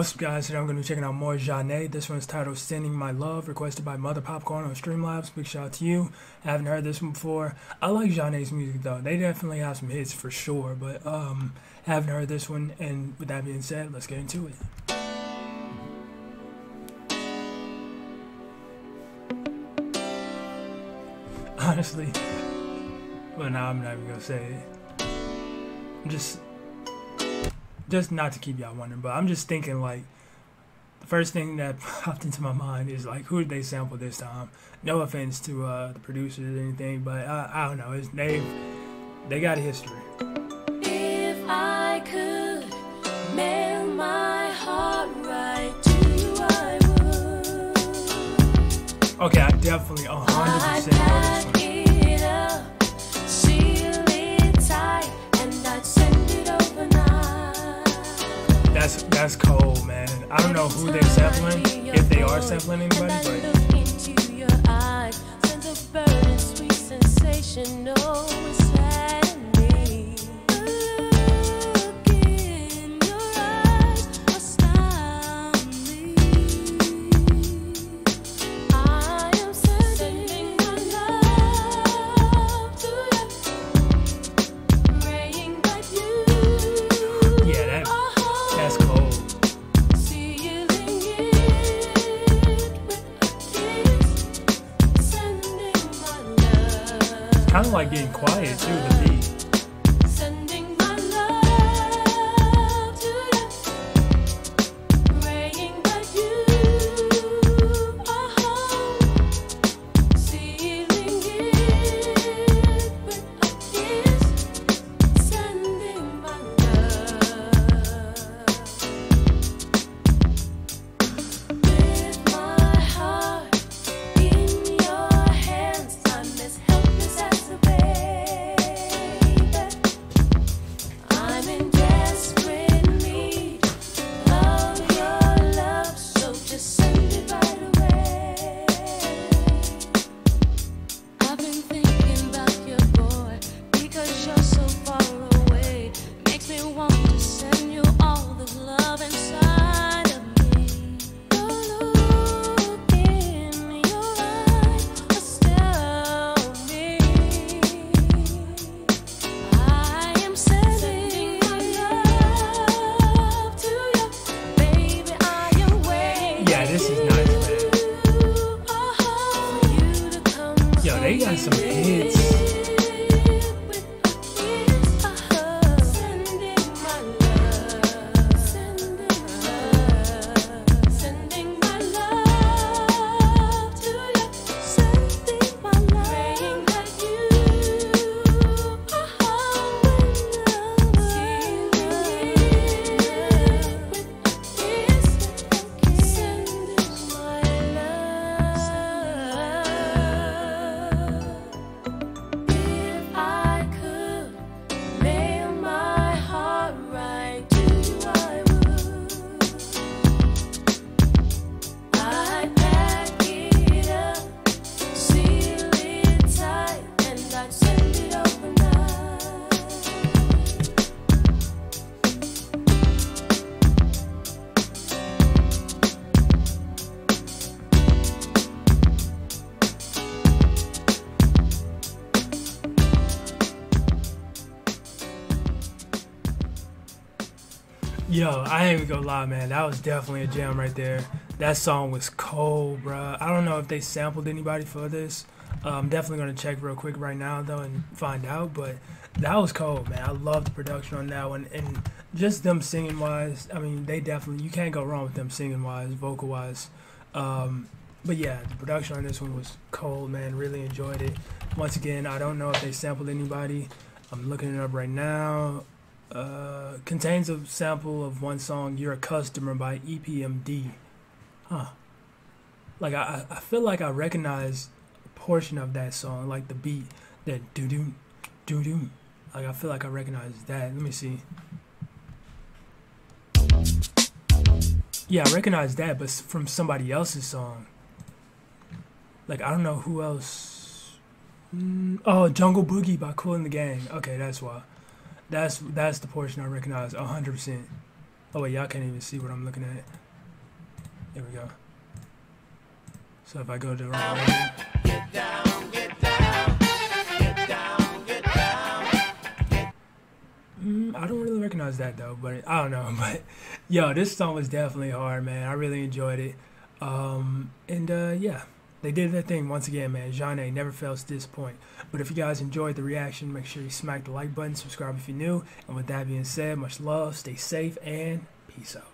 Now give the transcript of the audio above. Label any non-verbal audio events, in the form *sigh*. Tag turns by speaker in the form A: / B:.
A: What's up, guys? Today I'm going to be checking out more Zhané. This one's titled Sending My Love, requested by Mother Popcorn on Streamlabs. Big shout out to you. I haven't heard this one before. I like Zhané's music, though. They definitely have some hits for sure, but um, haven't heard this one. And with that being said, let's get into it. *laughs* Honestly, well, now I'm not even going to say it. I'm Just just not to keep y'all wondering, but I'm just thinking like the first thing that *laughs* popped into my mind is like who did they sample this time? No offense to uh, the producers or anything, but I, I don't know. It's, they they got a history.
B: If I could mail my heart right to you, I would.
A: Okay, I definitely 100% know That's that's cold, man. I don't know who they're sampling, if they are sampling anybody, but like getting quiet too. Yo,
B: I
A: ain't even gonna lie, man. That was definitely a jam right there. That song was cold, bruh. I don't know if they sampled anybody for this. Uh, I'm definitely gonna check real quick right now though and find out. But that was cold, man. I love the production on that one, and just them singing wise. I mean, they definitely you can't go wrong with them singing wise, vocal wise. Um, but yeah, the production on this one was cold, man. Really enjoyed it. Once again, I don't know if they sampled anybody. I'm looking it up right now. Uh, contains a sample of one song "You're a Customer" by EPMD. Huh. Like I, I I feel like I recognize a portion of that song, like the beat, that doo doo, doo doo. Like I feel like I recognize that. Let me see. Yeah, I recognize that, but from somebody else's song. Like I don't know who else. Mm, oh, Jungle Boogie by Kool & the Gang. Okay, that's why. That's that's the portion I recognize hundred percent.
B: Oh wait, y'all can't even see what I'm looking at. There we go. So if I go to the wrong way, Mm, I don't really recognize that though, but I don't know. *laughs* But yo, this song was definitely hard, man. I really enjoyed it. Um, and uh, yeah, they did their thing once again, man. Zhané never fails to disappoint. But if you guys enjoyed the reaction, make sure you smack the like button, subscribe if you're new. And with that being said, much love, stay safe, and peace out.